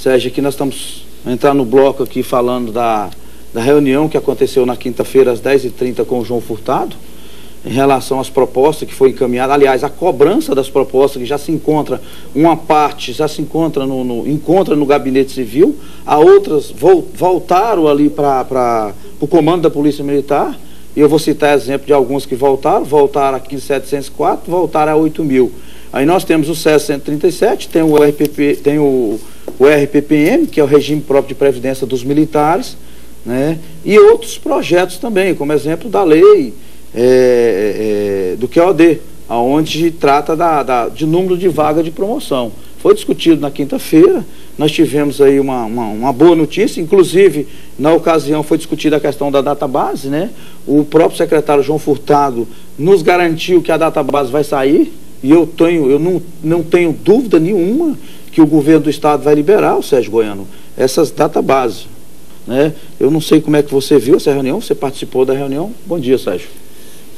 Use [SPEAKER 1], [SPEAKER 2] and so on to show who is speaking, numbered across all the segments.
[SPEAKER 1] Sérgio, aqui nós estamos entrar no bloco aqui falando da, da reunião que aconteceu na quinta-feira às 10h30 com o João Furtado, em relação às propostas que foi encaminhada, aliás, a cobrança das propostas que já se encontra, uma parte já se encontra no, no encontra no gabinete civil, a outras vol, voltaram ali para o comando da Polícia Militar, e eu vou citar exemplo de alguns que voltaram, voltaram a 15704, voltaram a 8 mil. Aí nós temos o CES 137, tem o RPP, tem o, o RPPM, que é o regime próprio de previdência dos militares, né? e outros projetos também, como exemplo da lei é, é, do QOD, onde trata da, da, de número de vaga de promoção. Foi discutido na quinta-feira, nós tivemos aí uma, uma, uma, boa notícia, inclusive, na ocasião foi discutida a questão da database, né? O próprio secretário João Furtado nos garantiu que a database vai sair, e eu, tenho, eu não, não tenho dúvida nenhuma que o governo do estado vai liberar, o Sérgio Goiano, essas databases. Né? Eu não sei como é que você viu essa reunião, você participou da reunião. Bom dia, Sérgio.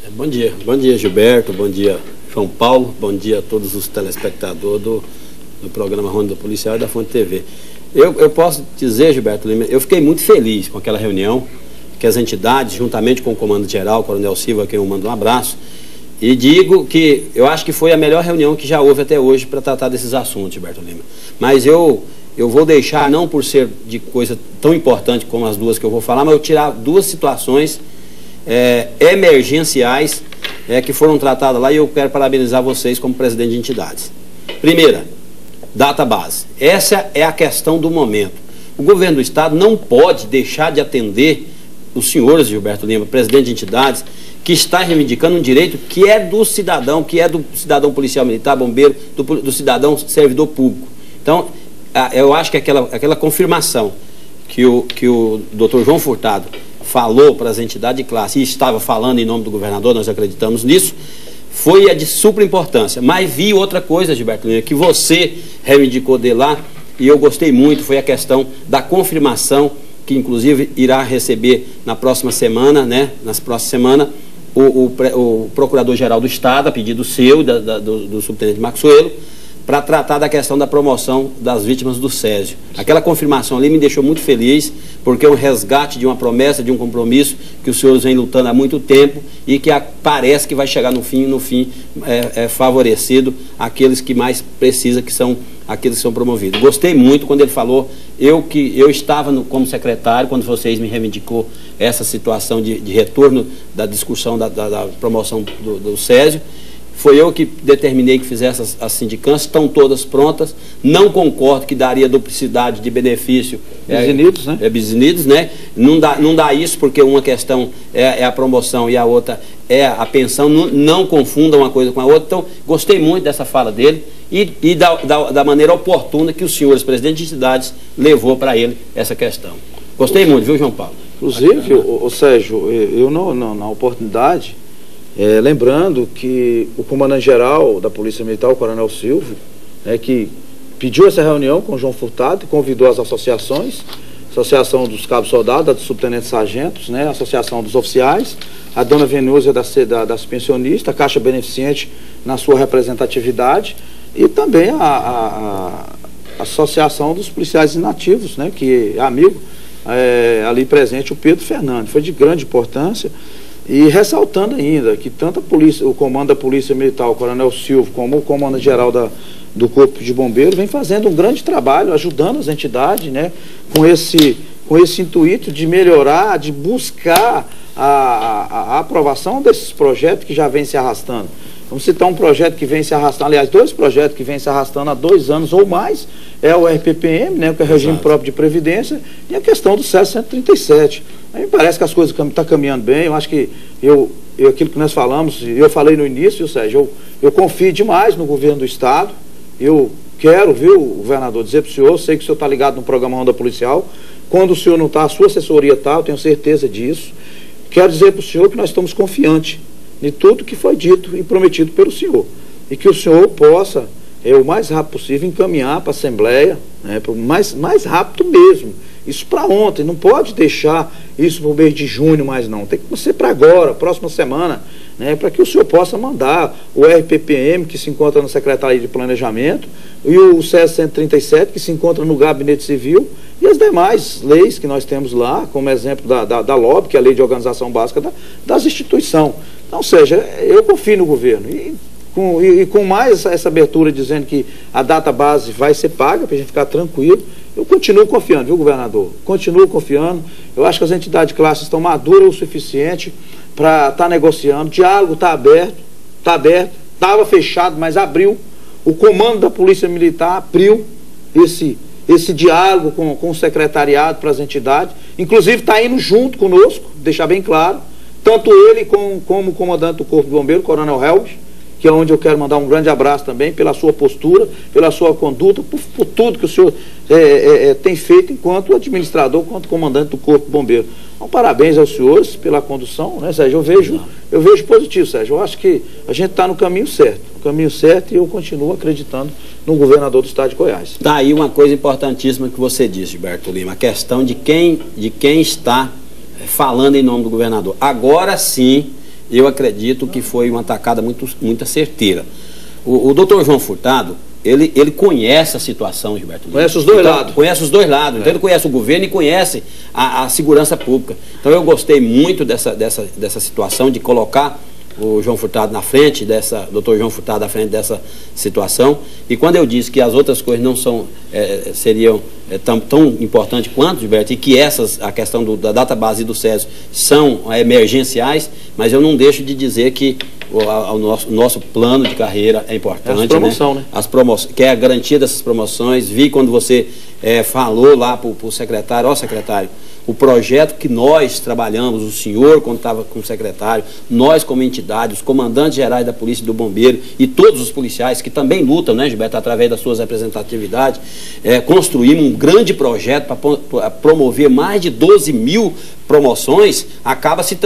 [SPEAKER 2] É, bom dia, bom dia Gilberto, bom dia João Paulo, bom dia a todos os telespectadores do, do programa Ronda Policial e da Fonte TV. Eu, eu posso dizer, Gilberto Lima, eu fiquei muito feliz com aquela reunião, que as entidades, juntamente com o Comando Geral, Coronel Silva, a quem eu mando um abraço, e digo que eu acho que foi a melhor reunião que já houve até hoje para tratar desses assuntos, Gilberto Lima. Mas eu, eu vou deixar, não por ser de coisa tão importante como as duas que eu vou falar, mas eu tirar duas situações é, emergenciais é, que foram tratadas lá e eu quero parabenizar vocês como presidente de entidades. Primeira, data base. Essa é a questão do momento. O governo do Estado não pode deixar de atender os senhores, Gilberto Lima, presidente de entidades, que está reivindicando um direito que é do cidadão, que é do cidadão policial militar, bombeiro, do, do cidadão servidor público. Então, eu acho que aquela, aquela confirmação que o, que o doutor João Furtado falou para as entidades de classe e estava falando em nome do governador, nós acreditamos nisso, foi a de super importância. Mas vi outra coisa, Gilberto Lima, que você reivindicou de lá e eu gostei muito, foi a questão da confirmação, que inclusive irá receber na próxima semana, né, nas próximas semanas, o, o, o Procurador-Geral do Estado, a pedido seu, da, da, do, do subtenente Maxuelo, para tratar da questão da promoção das vítimas do Césio. Aquela confirmação ali me deixou muito feliz, porque é um resgate de uma promessa, de um compromisso que os senhores vêm lutando há muito tempo e que parece que vai chegar no fim, no fim é, é favorecido aqueles que mais precisam, que são aqueles que são promovidos. Gostei muito quando ele falou, eu que eu estava no, como secretário, quando vocês me reivindicou essa situação de, de retorno da discussão da, da, da promoção do, do Césio, foi eu que determinei que fizesse as, as sindicâncias, estão todas prontas. Não concordo que daria duplicidade de benefício.
[SPEAKER 1] É, né?
[SPEAKER 2] É bisinidos, né? Não dá, não dá isso porque uma questão é, é a promoção e a outra é a pensão. Não, não confunda uma coisa com a outra. Então, gostei muito dessa fala dele e, e da, da, da, maneira oportuna que os senhores presidentes de cidades levou para ele essa questão. Gostei muito, viu, João Paulo?
[SPEAKER 1] Inclusive, o, o Sérgio, eu não, não, na oportunidade é, lembrando que o comandante-geral da Polícia Militar, o Coronel Silvio, né, que pediu essa reunião com o João Furtado e convidou as associações, Associação dos Cabos Soldados, a dos Subtenentes Sargentos, né, Associação dos Oficiais, a Dona Venúzia da, da, das Pensionistas, a Caixa Beneficente na sua representatividade e também a, a, a Associação dos Policiais Inativos, né, que é amigo é, ali presente, o Pedro Fernandes. Foi de grande importância. E ressaltando ainda que tanto a polícia, o comando da Polícia Militar, o Coronel Silvio, como o comando geral da, do Corpo de Bombeiros, vem fazendo um grande trabalho, ajudando as entidades, né, com esse, com esse intuito de melhorar, de buscar a, a, a aprovação desses projetos que já vem se arrastando. Vamos citar um projeto que vem se arrastando, aliás, dois projetos que vêm se arrastando há dois anos ou mais, é o RPPM, né, que é o regime Exato. próprio de previdência, e a questão do CES 137. Aí me parece que as coisas estão tá caminhando bem, eu acho que eu, eu, aquilo que nós falamos, eu falei no início, Sérgio, eu, eu confio demais no governo do Estado, eu quero, viu, governador, dizer para o senhor, sei que o senhor está ligado no programa Onda Policial, quando o senhor não está, a sua assessoria está, eu tenho certeza disso, quero dizer para o senhor que nós estamos confiantes de tudo que foi dito e prometido pelo senhor. E que o senhor possa, é, o mais rápido possível, encaminhar para a Assembleia, né, mais, mais rápido mesmo. Isso para ontem, não pode deixar isso para o mês de junho mais não. Tem que ser para agora, próxima semana, né, para que o senhor possa mandar o RPPM, que se encontra na Secretaria de Planejamento, e o CS 137, que se encontra no Gabinete Civil, e as demais leis que nós temos lá, como exemplo da, da, da LOB, que é a Lei de Organização Básica da, das Instituições. Então, seja, eu confio no governo. E com, e, e com mais essa, essa, abertura dizendo que a data base vai ser paga, para a gente ficar tranquilo, eu continuo confiando, viu, governador? Continuo confiando. Eu acho que as entidades de classe estão maduras o suficiente para estar tá negociando. O diálogo está aberto, está aberto, estava fechado, mas abriu. O comando da Polícia Militar abriu esse, esse diálogo com, com o secretariado para as entidades. Inclusive está indo junto conosco, deixar bem claro. Tanto ele como, como o comandante do Corpo de Bombeiro, Coronel Helves, que é onde eu quero mandar um grande abraço também pela sua postura, pela sua conduta, por, por tudo que o senhor é, é, é, tem feito enquanto administrador, enquanto comandante do Corpo Bombeiro. Então, parabéns aos senhores pela condução, né, Sérgio? Eu vejo, eu vejo positivo, Sérgio. Eu acho que a gente está no caminho certo, no caminho certo e eu continuo acreditando no governador do estado de Goiás.
[SPEAKER 2] Tá aí uma coisa importantíssima que você disse, Gilberto Lima, a questão de quem, de quem está falando em nome do governador. Agora sim eu acredito que foi uma atacada muito, muito certeira. O, o doutor João Furtado, ele, ele conhece a situação, Gilberto.
[SPEAKER 1] Conhece os dois então, lados.
[SPEAKER 2] Conhece os dois lados. É. Então ele conhece o governo e conhece a, a, segurança pública. Então eu gostei muito dessa, dessa, dessa situação de colocar o João Furtado na frente dessa, doutor João Furtado na frente dessa situação. E quando eu disse que as outras coisas não são, é, seriam é, tão, tão importantes quanto, Gilberto, e que essas, a questão do, da data base do Césio são emergenciais, mas eu não deixo de dizer que o, a, o nosso, nosso plano de carreira é importante. É
[SPEAKER 1] promoção, né? né?
[SPEAKER 2] As promoções, que é a garantia dessas promoções. Vi quando você é, falou lá para o secretário, ó secretário, o projeto que nós trabalhamos, o senhor, quando estava com o secretário, nós como entidade, os comandantes gerais da Polícia e do Bombeiro e todos os policiais que também lutam, né, Gilberto, através das suas representatividades, é, construímos um grande projeto para promover mais de 12 mil promoções, acaba se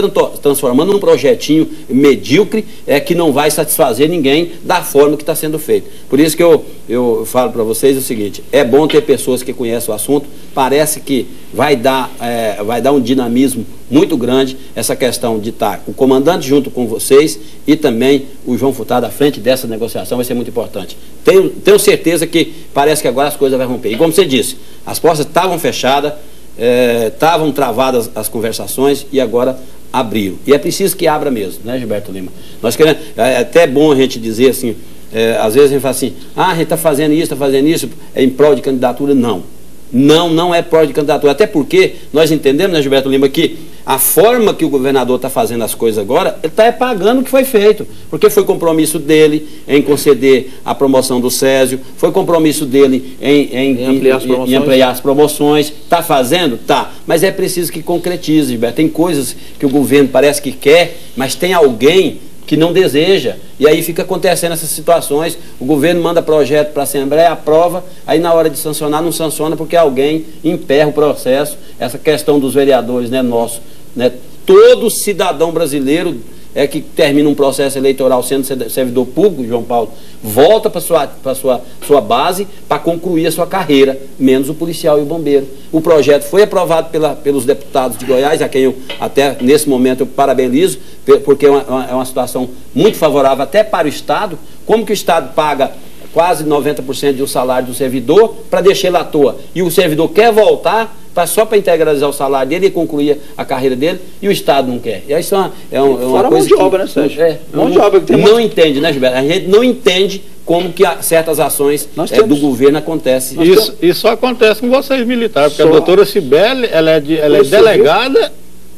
[SPEAKER 2] transformando num projetinho medíocre é, que não vai satisfazer ninguém da forma que está sendo feito. Por isso que eu, eu falo para vocês o seguinte, é bom ter pessoas que conhecem o assunto, parece que vai dar, é, vai dar um dinamismo muito grande essa questão de estar o comandante junto com vocês e também o João Furtado à frente dessa negociação vai ser muito importante. Tenho, tenho certeza que parece que agora as coisas vão romper. E como você disse, as portas estavam fechadas, estavam é, travadas as conversações e agora abriram. E é preciso que abra mesmo, né, Gilberto Lima? Nós queremos, é, é até bom a gente dizer assim, é, às vezes a gente fala assim, ah, a gente está fazendo isso, está fazendo isso, é em prol de candidatura. Não. Não, não é prol de candidatura. Até porque nós entendemos, né, Gilberto Lima, que a forma que o governador está fazendo as coisas agora, ele está pagando o que foi feito. Porque foi compromisso dele em conceder a promoção do Césio, foi compromisso dele em, em, ampliar, as em ampliar as promoções. Está fazendo? Tá. Mas é preciso que concretize, Gilberto. Tem coisas que o governo parece que quer, mas tem alguém que não deseja. E aí fica acontecendo essas situações, o governo manda projeto para a Assembleia, aprova, aí na hora de sancionar não sanciona porque alguém emperra o processo. Essa questão dos vereadores, né, nosso, né, todo cidadão brasileiro é que termina um processo eleitoral sendo servidor público, João Paulo, volta para sua, sua, sua base para concluir a sua carreira, menos o policial e o bombeiro. O projeto foi aprovado pela, pelos deputados de Goiás, a quem eu até nesse momento eu parabenizo, porque é uma, é uma situação muito favorável até para o Estado. Como que o Estado paga quase 90% do salário do servidor para deixar ele à toa? E o servidor quer voltar só para integralizar o salário dele e concluir a carreira dele, e o Estado não quer. E aí isso é uma, é uma, é uma
[SPEAKER 1] Fora
[SPEAKER 2] coisa.
[SPEAKER 1] Mão de obra, né, Sérgio?
[SPEAKER 2] É, mão de obra que tem Não muito... entende, né, Gilberto? A gente não entende como que certas ações é, do governo acontecem.
[SPEAKER 3] Isso, isso acontece com vocês militares, porque só... a doutora Cibele, ela é, de, ela é delegada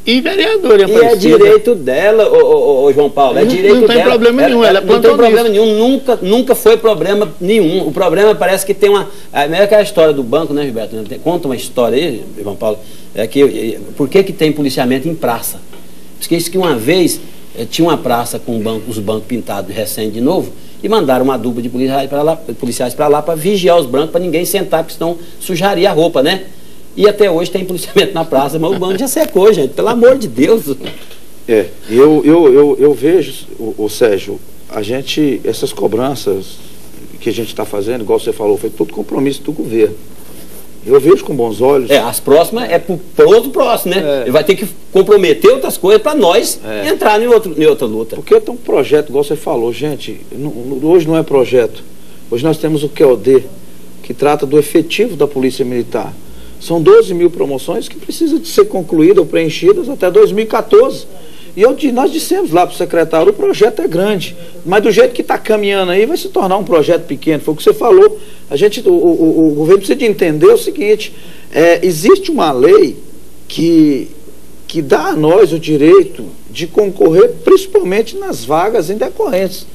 [SPEAKER 3] e vereadora.
[SPEAKER 2] E é direito dela, ô, ô, ô, João Paulo, é
[SPEAKER 3] não,
[SPEAKER 2] direito
[SPEAKER 3] não tem
[SPEAKER 2] dela.
[SPEAKER 3] problema nenhum, ela, ela
[SPEAKER 2] Não tem problema nenhum, nunca, nunca foi problema nenhum. O problema parece que tem uma... É meio que a história do banco, né, Gilberto? Conta uma história aí, João Paulo, é que, por que, que tem policiamento em praça? Porque isso que uma vez é, tinha uma praça com banco, os bancos pintados recém de novo, e mandaram uma dupla de policiais para lá para vigiar os bancos, para ninguém sentar, porque senão sujaria a roupa, né? E até hoje tem policiamento na praça, mas o banco já secou, gente, pelo amor de Deus.
[SPEAKER 1] É, eu, eu, eu, eu vejo, o, o Sérgio, a gente, essas cobranças que a gente está fazendo, igual você falou, foi tudo compromisso do governo. Eu vejo com bons olhos.
[SPEAKER 2] É, as próximas é para outro próximo, né? É. Ele vai ter que comprometer outras coisas para nós é. entrar em, outro, em outra luta.
[SPEAKER 1] Porque tem um projeto, igual você falou, gente, não, hoje não é projeto Hoje nós temos o QOD, que trata do efetivo da Polícia Militar. São 12 mil promoções que precisam de ser concluídas ou preenchidas até 2014. E eu, nós dissemos lá para o secretário, o projeto é grande, mas do jeito que está caminhando aí, vai se tornar um projeto pequeno. Foi o que você falou. A gente, o, o, o governo precisa de entender o seguinte, é, existe uma lei que, que dá a nós o direito de concorrer principalmente nas vagas em decorrência.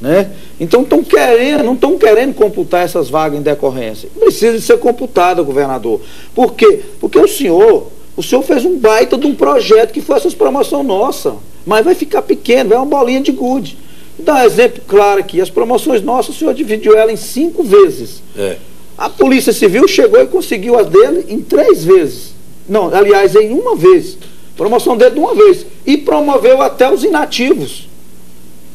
[SPEAKER 1] Né? Então estão querendo, não estão querendo computar essas vagas em decorrência. Precisa de ser computada, governador. Por quê? Porque o senhor, o senhor fez um baita de um projeto que foi essas promoção nossa. Mas vai ficar pequeno, vai uma bolinha de gude. Vou dar um exemplo claro aqui. As promoções nossas, o senhor dividiu ela em cinco vezes. É. A Polícia Civil chegou e conseguiu a dele em três vezes. Não, aliás, em uma vez. Promoção dele de uma vez. E promoveu até os inativos.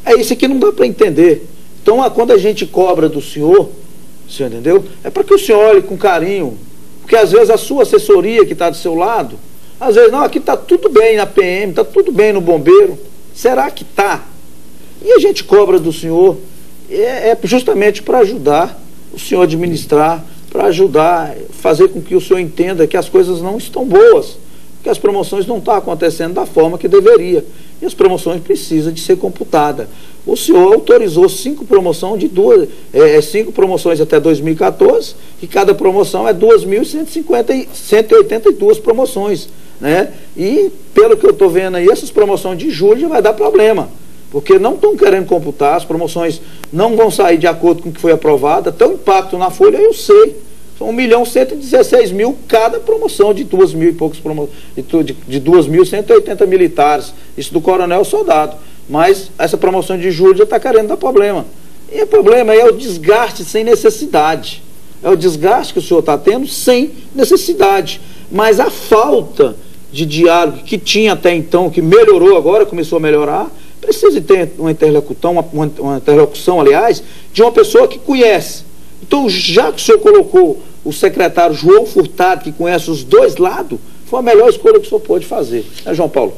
[SPEAKER 1] É isso que não dá para entender. Então, quando a gente cobra do senhor, o senhor entendeu? É para que o senhor olhe com carinho. Porque às vezes a sua assessoria que está do seu lado, às vezes, não, aqui está tudo bem na PM, está tudo bem no bombeiro. Será que está? E a gente cobra do senhor é, é justamente para ajudar o senhor administrar, para ajudar, fazer com que o senhor entenda que as coisas não estão boas, que as promoções não estão acontecendo da forma que deveria. E as promoções precisam de ser computada. O senhor autorizou cinco promoções de duas, é, é cinco promoções até 2014, e cada promoção é 2.182 promoções. Né? E pelo que eu estou vendo aí, essas promoções de julho já vai dar problema porque não estão querendo computar, as promoções não vão sair de acordo com o que foi aprovado, até o impacto na folha eu sei. São 1 milhão 116 mil cada promoção de 2 mil e poucos promo de, de 2.180 militares. Isso do coronel soldado. Mas essa promoção de julho já está querendo dar problema. E o problema é o desgaste sem necessidade. É o desgaste que o senhor está tendo sem necessidade. Mas a falta de diálogo que tinha até então, que melhorou agora, começou a melhorar, precisa ter uma interlocução, uma, uma interlocução, aliás, de uma pessoa que conhece. Então, já que o senhor colocou o secretário João Furtado, que conhece os dois lados, foi a melhor escolha que o senhor pôde fazer. Né, João Paulo?